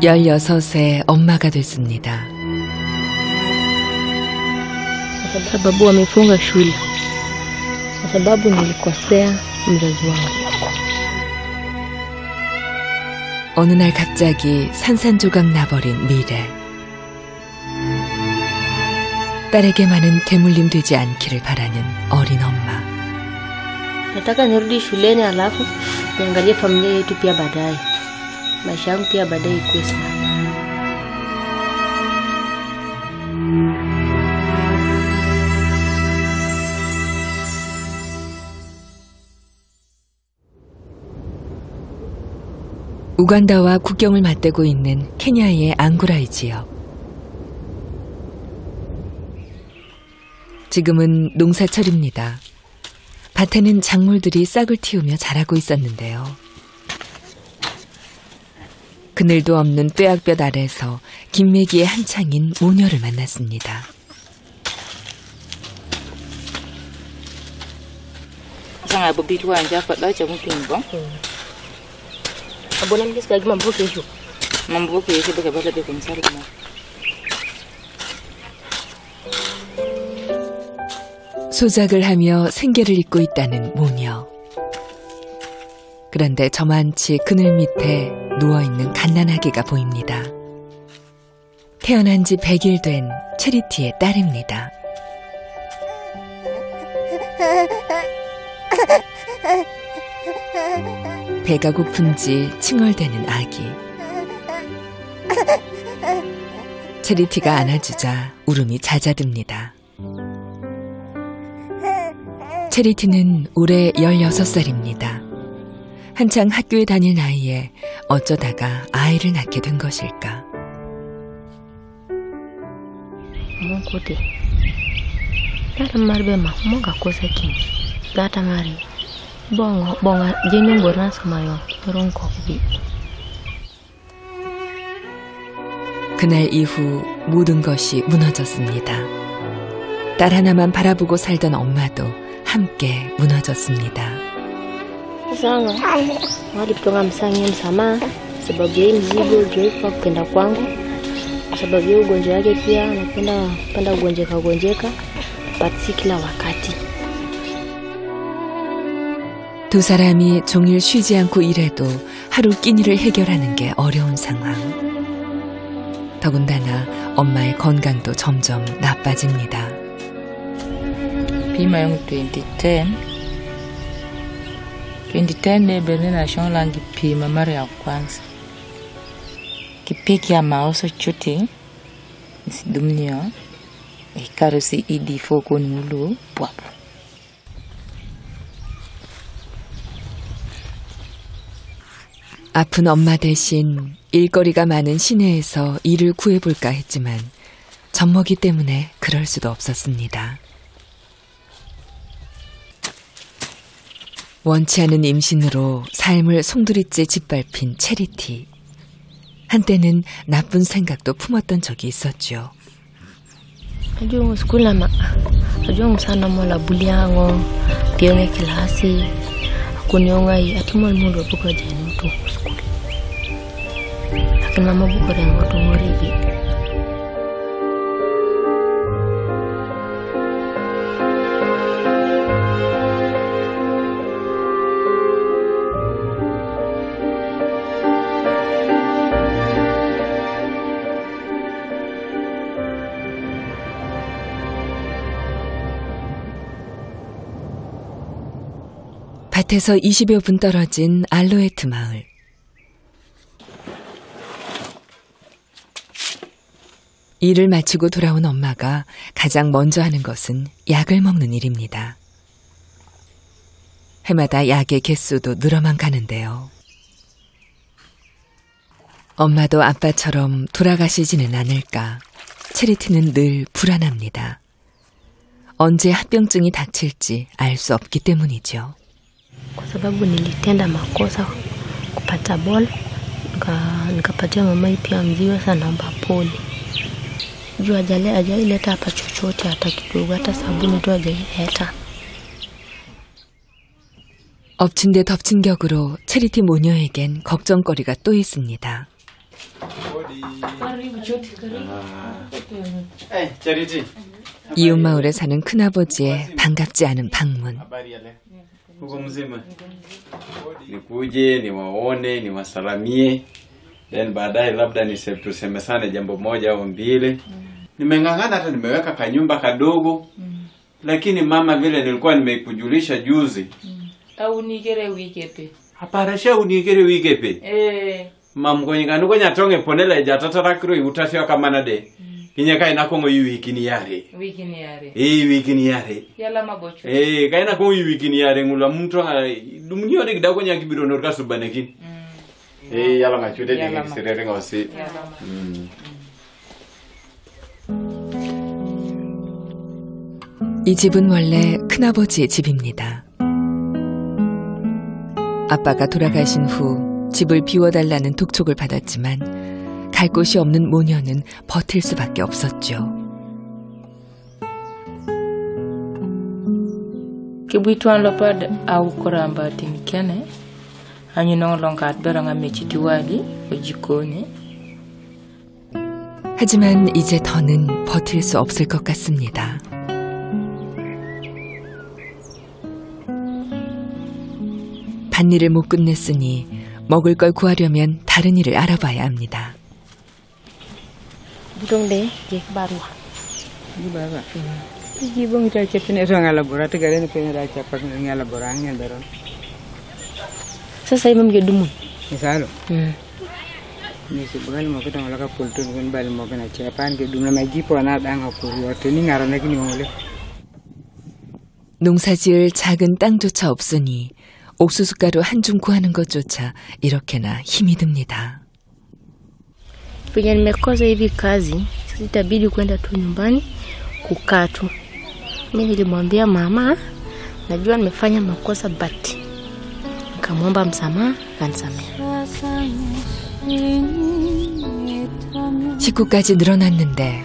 16세 엄마가 됐습니다. kwa sababu wamefunga shule, kwa sababu nilikosea mzazi wangu. 어느 날 갑자기 산산조각 나버린 미래. 딸에게만은 대물림 되지 않기를 바라는 어린 엄마. Nataka nirudi shuleni alafu niangalie familia yetu pia baadaye, maisha yangu pia baadaye ikuwe sawa. 우간다와 국경을 맞대고 있는 케냐의 앙구라이 지역. 지금은 농사철입니다. 밭에는 작물들이 싹을 틔우며 자라고 있었는데요. 그늘도 없는 뙤약볕 아래서 김매기의 한창인 모녀를 만났습니다. Anja baka bala. 소작을 하며 생계를 잇고 있다는 모녀. 그런데 저만치 그늘 밑에 누워있는 갓난아기가 보입니다. 태어난 지 100일 된 체리티의 딸입니다. 배가 고픈지 칭얼대는 아기. 체리티가 안아주자 울음이 잦아듭니다. 체리티는 올해 16살입니다. 한창 학교에 다닐 나이에 어쩌다가 아이를 낳게 된 것일까. Gata marbe ma monga kosa kin. Gata mari. Bongo bonga jeni ngorna samayo. Ron kokbi. 그날 이후 모든 것이 무너졌습니다. 딸 하나만 바라보고 살던 엄마도 함께 무너졌습니다. Sanga. Wali kutoka msangi msamaha sababu ya mzigo uliowekwa kupenda kwangu. Kwa sababu ya ugonjwa wake pia anapenda penda kugonjeka gonjeka. But si kila wakati. 두 사람이 종일 쉬지 않고 일해도 하루 끼니를 해결하는 게 어려운 상황. 더군다나 엄마의 건강도 점점 나빠집니다. Pima yangu 2010. 2010 ne bene na shon langi pima mara ya kwanza. Kipiki ya maoso chuti. Dumnio. Ikaro si idi foko ni ulu. Pwapu. 아픈 엄마 대신 일거리가 많은 시내에서 일을 구해볼까 했지만 젖먹이 때문에 그럴 수도 없었습니다. 원치 않은 임신으로 삶을 송두리째 짓밟힌 체리티. 한때는 나쁜 생각도 품었던 적이 있었죠. 밭에서 20여 분 떨어진 알로에트 마을. 일을 마치고 돌아온 엄마가 가장 먼저 하는 것은 약을 먹는 일입니다. 해마다 약의 개수도 늘어만 가는데요. 엄마도 아빠처럼 돌아가시지는 않을까. 체리티는 늘 불안합니다. 언제 합병증이 닥칠지 알 수 없기 때문이죠. Kwa sababu nilitenda makosa kupata bol nika nikapatia mama pia mzigo sana naomba pole juu ajale ajaileta hapa chochote hata kidogo hata sabuni tu ajaileta 엎친 데 덮친 격으로 체리티 모녀에겐 걱정거리가 또 있습니다. Eh, Charity. 이웃 마을에 사는 큰아버지의 반갑지 않은 방문. Uko mzima? Nikuje niwaone, niwasalamie, then baadaye labda nise, tusemesane jambo moja au mbili. Nimeng'ang'ana hata nimeweka kanyumba kadogo, lakini mama, vile nilikuwa nimekujulisha juzi, au nigere wikepe aparasha unigere wikepe eh. Mamgonyikani konyatonge ponela jatatarakiro iutasio kamanade kinyaka inakongo i wikini yare wikini yare i wikini yare yala mabocho Eh, kaina ko wi wikini yare ngula muntu nga dum ni ode gida ko nyaki biro nor ka subanekin. Eh, yala nga chude Yala de nga wasi. yala ma Mm. 이 집은 원래 큰아버지의 집입니다. 아빠가 돌아가신 후 집을 비워달라는 독촉을 받았지만 갈 곳이 없는 모녀는 버틸 수밖에 없었죠. kibwitwan lo pad au koramba tin kene anyu nong longat beranga mechiti wali o jikoni 하지만 이제 더는 버틸 수 없을 것 같습니다. 밭일을 못 끝냈으니 먹을 걸 구하려면 다른 일을 알아봐야 합니다. Butong de je barwa. Baba. Iji bong cha chepine so ngala bora te gare ni pene da cha pak ngala bora ngel daron. Sasa imam je dumun. Misalo. Hmm. Ni si bugal mo kita ngala ka pultun kun bal mo kana cha pan ke dumna ma jipo na dang ha puri wa ni ngara na kini ngole. 농사지을 작은 땅조차 없으니 옥수수 가루 한 줌 구하는 것조차 이렇게나 힘이 듭니다. Penye nimekosa hivi kazi, sasa itabidi kwenda tu nyumbani kukaa tu. Mi nilimwambia mama, najua nimefanya makosa but nikamwomba msamaha, akanisamehe. 식구까지 늘어났는데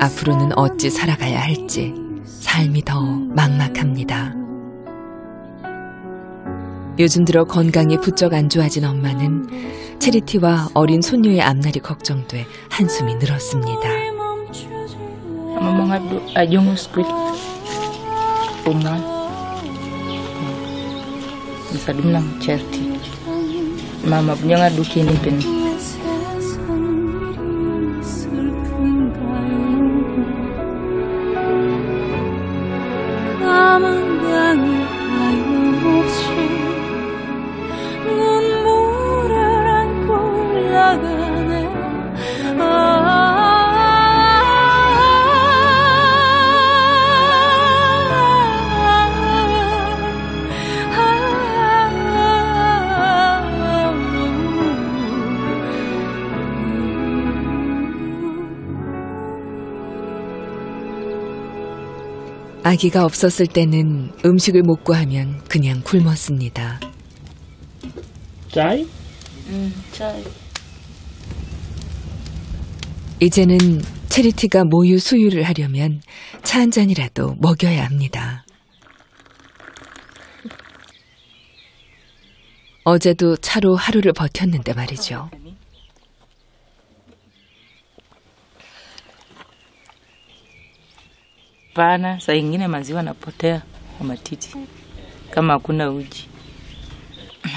앞으로는 어찌 살아가야 할지 삶이 더 막막합니다. 요즘 들어 건강이 부쩍 안 좋아진 엄마는 체리티와 어린 손녀의 앞날이 걱정돼 한숨이 늘었습니다. 아기가 없었을 때는 음식을 못 구하면 그냥 굶었습니다. Chai? 이제는 체리티가 모유 수유를 하려면 차 한 잔이라도 먹여야 합니다. 어제도 차로 하루를 버텼는데 말이죠. Pana saa ingine maziwa napotea kwa matiti kama hakuna uji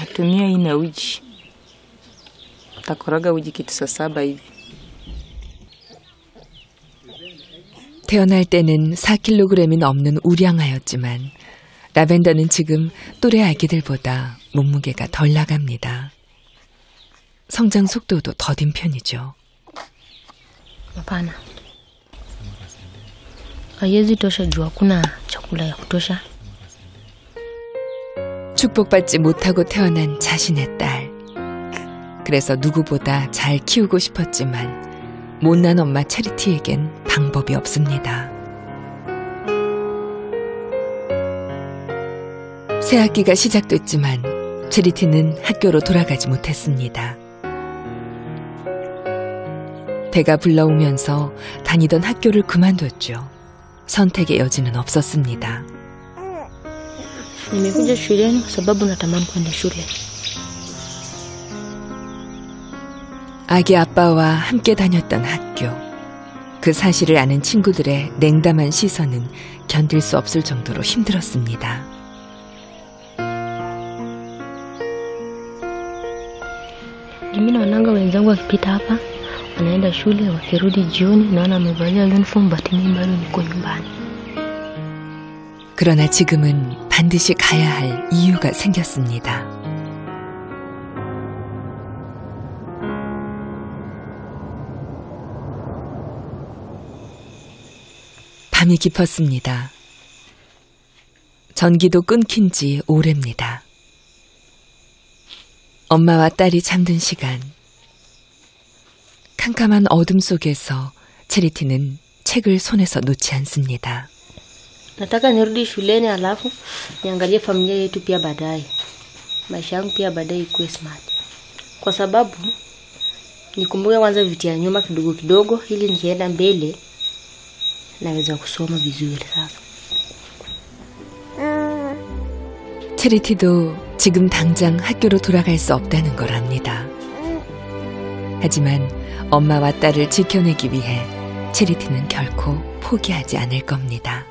natumia ine uji takoroga uji kitu saa saba hivi 태어날 때는 4kg이 넘는 우량아였지만 라벤더는 지금 또래 아기들보다 몸무게가 덜 나갑니다. 성장 속도도 더딘 편이죠. Haiwezi tosha juu hakuna chakula ya kutosha. 축복받지 못하고 태어난 자신의 딸. 그래서 누구보다 잘 키우고 싶었지만 못난 엄마 체리티에겐 방법이 없습니다. 새 학기가 시작됐지만 체리티는 학교로 돌아가지 못했습니다. 배가 불러오면서 다니던 학교를 그만뒀죠. 선택의 여지는 없었습니다. Nimekuja shuleni kwa sababu natamani kwenda shule. 아기 아빠와 함께 다녔던 학교. 그 사실을 아는 친구들의 냉담한 시선은 견딜 수 없을 정도로 힘들었습니다. Mimi naonanga wenzangu wakipita hapa wanaenda shule, wakirudi jioni naona wamevalia uniform, but mimi bado niko nyumbani. 그러나 지금은 반드시 가야 할 이유가 생겼습니다. 밤이 깊었습니다. 전기도 끊긴 지 오래입니다. 엄마와 딸이 잠든 시간. 캄캄한 어둠 속에서 체리티는 책을 손에서 놓지 않습니다. Nataka nirudi shuleni alafu niangalie familia yetu pia baadaye, maisha yangu pia baadaye ikuwe smart, kwa sababu nikumbuke kwanza vitu ya nyuma kidogo kidogo, ili nikienda mbele naweza kusoma vizuri. Sasa 체리티도 지금 당장 학교로 돌아갈 수 없다는 걸 압니다. 하지만 엄마와 딸을 지켜내기 위해 체리티는 결코 포기하지 않을 겁니다.